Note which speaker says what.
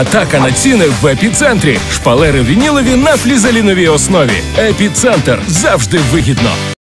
Speaker 1: Атака на ціни в епіцентрі. Шпалери вінілові на флізеліновій основі. Епіцентр завжди вигідно.